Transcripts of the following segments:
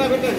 Bye, bye.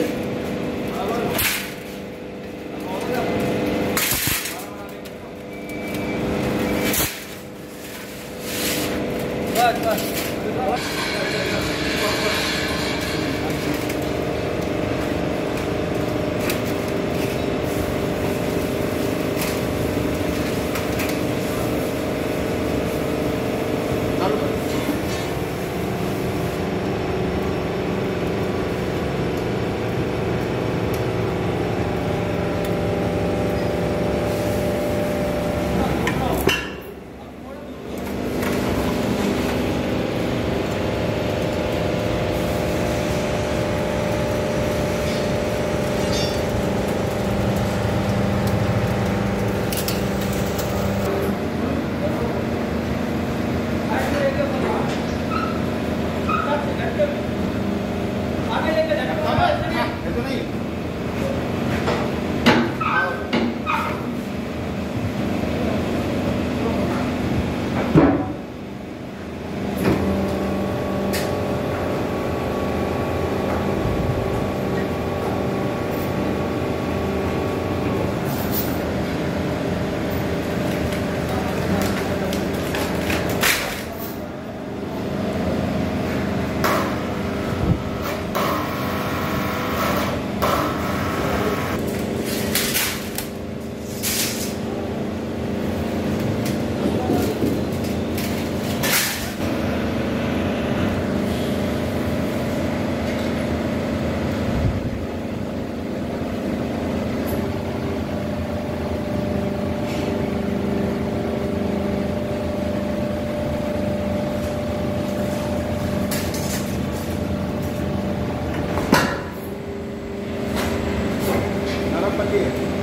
para quê?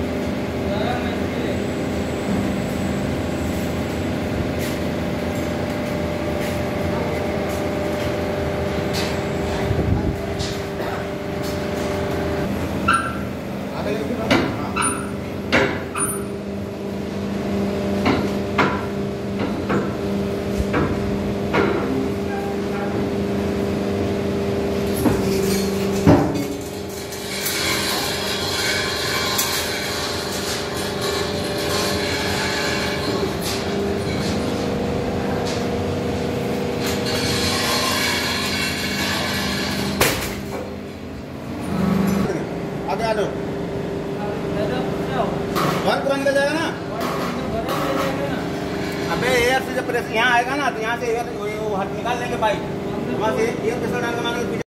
आगे आ जाओ घर तुरंत निकल जाएगा ना? अबे एयर से जब प्रेस यहाँ आएगा ना तो यहाँ से एयर वो निकाल लेंगे पाइप वहाँ से एयर प्रेशर डाल के मांगे